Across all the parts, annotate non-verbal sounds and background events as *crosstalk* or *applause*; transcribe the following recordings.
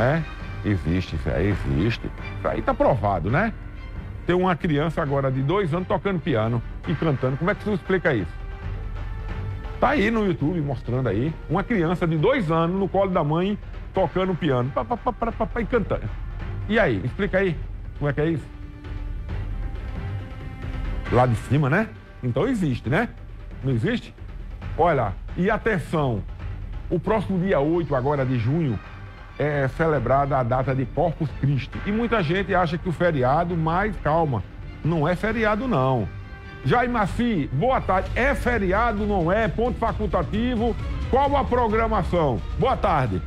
é? Existe, isso aí existe. Isso aí tá provado, né? Tem uma criança agora de dois anos tocando piano e cantando. Como é que você explica isso? Tá aí no YouTube mostrando aí uma criança de dois anos no colo da mãe tocando piano pá, pá, pá, pá, pá, e cantando. E aí, explica aí como é que é isso? Lá de cima, né? Então existe, né? Não existe? Olha, e atenção, o próximo dia 8 agora de junho é celebrada a data de Corpus Christi. E muita gente acha que o feriado, mas calma, não é feriado não. Jair Maci, boa tarde. É feriado, não é? Ponto facultativo. Qual a programação? Boa tarde.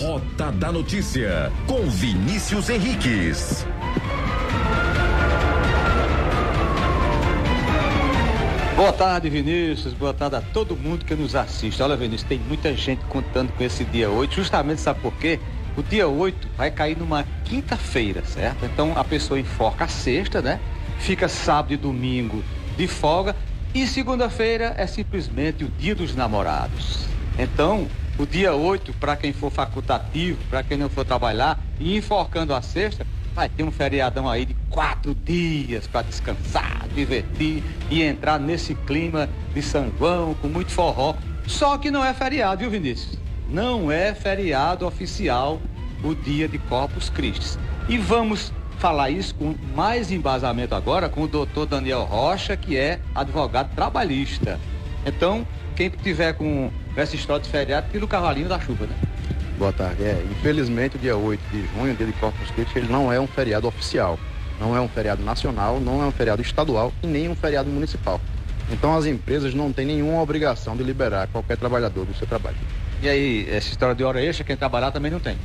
Rota da Notícia, com Vinícius Henriques. Boa tarde, Vinícius. Boa tarde a todo mundo que nos assiste. Olha, Vinícius, tem muita gente contando com esse dia 8. Justamente, sabe por quê? O dia 8 vai cair numa quinta-feira, certo? Então a pessoa enforca a sexta, né? Fica sábado e domingo de folga. E segunda-feira é simplesmente o dia dos namorados. Então, o dia 8, para quem for facultativo, para quem não for trabalhar, e enforcando a sexta, vai ter um feriadão aí de quatro dias para descansar, divertir e entrar nesse clima de São João com muito forró. Só que não é feriado, viu, Vinícius? Não é feriado oficial o dia de Corpus Christi. E vamos falar isso com mais embasamento agora com o doutor Daniel Rocha, que é advogado trabalhista. Então, quem tiver com essa história de feriado, tira o cavalinho da chuva, né? Boa tarde. É, infelizmente, o dia 8 de junho, dia de Corpus Christi, ele não é um feriado oficial. Não é um feriado nacional, não é um feriado estadual e nem um feriado municipal. Então, as empresas não têm nenhuma obrigação de liberar qualquer trabalhador do seu trabalho. E aí, essa história de hora extra, quem trabalhar também não tem?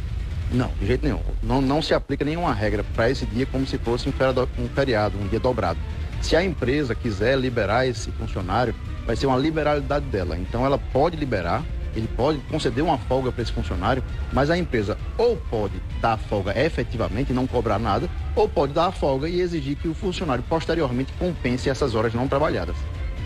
Não, de jeito nenhum. Não, não se aplica nenhuma regra para esse dia como se fosse um feriado, um feriado, um dia dobrado. Se a empresa quiser liberar esse funcionário, vai ser uma liberalidade dela. Então, ela pode liberar ele pode conceder uma folga para esse funcionário, mas a empresa ou pode dar a folga efetivamente e não cobrar nada, ou pode dar a folga e exigir que o funcionário posteriormente compense essas horas não trabalhadas.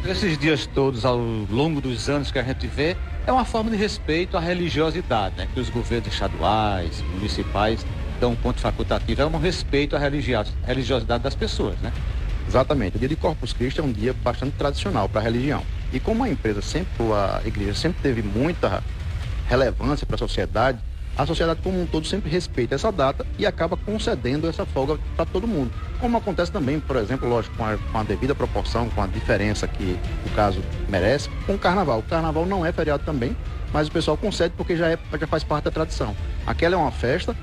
Esses dias todos, ao longo dos anos que a gente vê, é uma forma de respeito à religiosidade, né? Que os governos estaduais, municipais dão um ponto facultativo. É um respeito à religiosidade das pessoas, né? Exatamente. O dia de Corpus Christi é um dia bastante tradicional para a religião. E como a empresa sempre, a igreja sempre teve muita relevância para a sociedade, a sociedade como um todo sempre respeita essa data e acaba concedendo essa folga para todo mundo. Como acontece também, por exemplo, lógico, com a, com a, devida proporção, com a diferença que o caso merece, com o carnaval. O carnaval não é feriado também, mas o pessoal concede porque já, é, já faz parte da tradição. Aquela é uma festa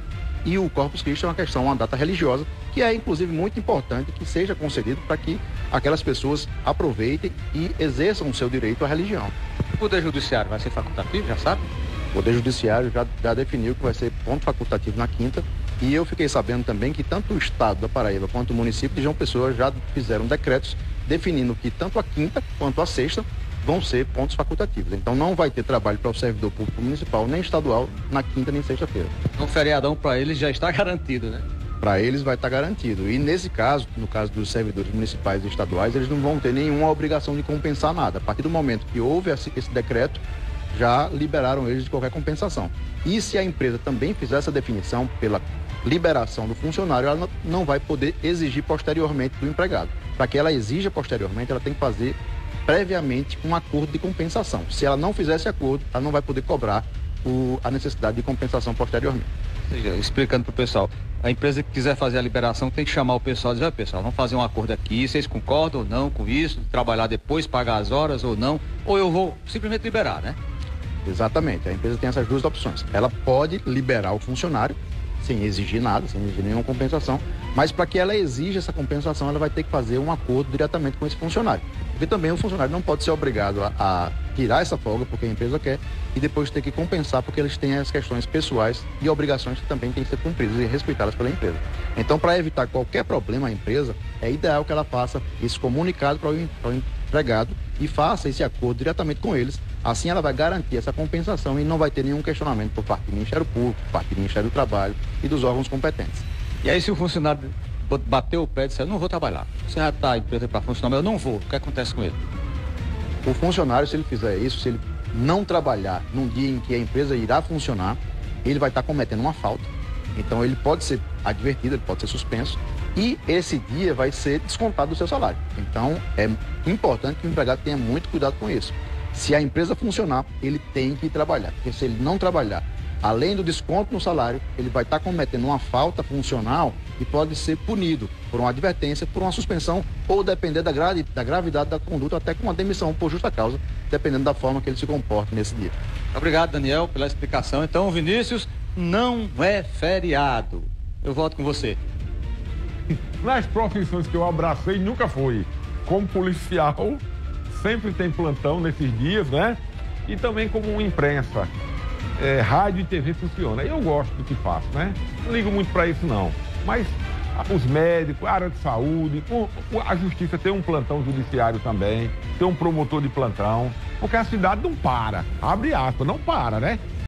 e o Corpus Christi é uma questão, uma data religiosa, que é inclusive muito importante que seja concedido para que aquelas pessoas aproveitem e exerçam o seu direito à religião. O Poder Judiciário vai ser facultativo, já sabe? O Poder Judiciário já, já definiu que vai ser ponto facultativo na quinta. E eu fiquei sabendo também que tanto o Estado da Paraíba quanto o município de João Pessoa já fizeram decretos definindo que tanto a quinta quanto a sexta vão ser pontos facultativos. Então não vai ter trabalho para o servidor público municipal nem estadual na quinta nem sexta-feira. Então feriadão para eles já está *laughs* garantido, né? Para eles vai estar garantido. E nesse caso, no caso dos servidores municipais e estaduais, eles não vão ter nenhuma obrigação de compensar nada. A partir do momento que houve esse, esse decreto, já liberaram eles de qualquer compensação. E se a empresa também fizer essa definição pela liberação do funcionário, ela não vai poder exigir posteriormente do empregado. Para que ela exija posteriormente, ela tem que fazer previamente um acordo de compensação. Se ela não fizer esse acordo, ela não vai poder cobrar o, a necessidade de compensação posteriormente. Explicando para o pessoal, a empresa que quiser fazer a liberação tem que chamar o pessoal e dizer, pessoal, vamos fazer um acordo aqui, vocês concordam ou não com isso, trabalhar depois, pagar as horas ou não, ou eu vou simplesmente liberar, né? Exatamente, a empresa tem essas duas opções. Ela pode liberar o funcionário sem exigir nada, sem exigir nenhuma compensação, mas para que ela exija essa compensação, ela vai ter que fazer um acordo diretamente com esse funcionário. Porque também o funcionário não pode ser obrigado a, a tirar essa folga porque a empresa quer e depois ter que compensar porque eles têm as questões pessoais e obrigações que também têm que ser cumpridas e respeitadas pela empresa. Então, para evitar qualquer problema à empresa, é ideal que ela faça esse comunicado para o empregado e faça esse acordo diretamente com eles. Assim ela vai garantir essa compensação e não vai ter nenhum questionamento por parte do Ministério Público, por parte do Ministério do Trabalho e dos órgãos competentes. E aí se o funcionário bateu o pé e disse, eu não vou trabalhar. Você já está empresa para funcionar, mas eu não vou. O que acontece com ele? O funcionário, se ele fizer isso, se ele não trabalhar num dia em que a empresa irá funcionar, ele vai estar cometendo uma falta. Então ele pode ser advertido, ele pode ser suspenso e esse dia vai ser descontado do seu salário. Então é importante que o empregado tenha muito cuidado com isso. Se a empresa funcionar, ele tem que trabalhar, porque se ele não trabalhar, além do desconto no salário, ele vai estar cometendo uma falta funcional e pode ser punido por uma advertência, por uma suspensão ou depender da, gra da gravidade da conduta, até com uma demissão por justa causa, dependendo da forma que ele se comporta nesse dia. Obrigado, Daniel, pela explicação. Então, Vinícius, não é feriado. Eu volto com você. Nas profissões que eu abracei, nunca foi. Como policial, sempre tem plantão nesses dias, né? E também como imprensa. É, rádio e TV funciona. Eu gosto do que faço, né? Não ligo muito para isso, não. Mas os médicos, a área de saúde, a justiça tem um plantão judiciário também, tem um promotor de plantão, porque a cidade não para. Abre aspas, não para, né?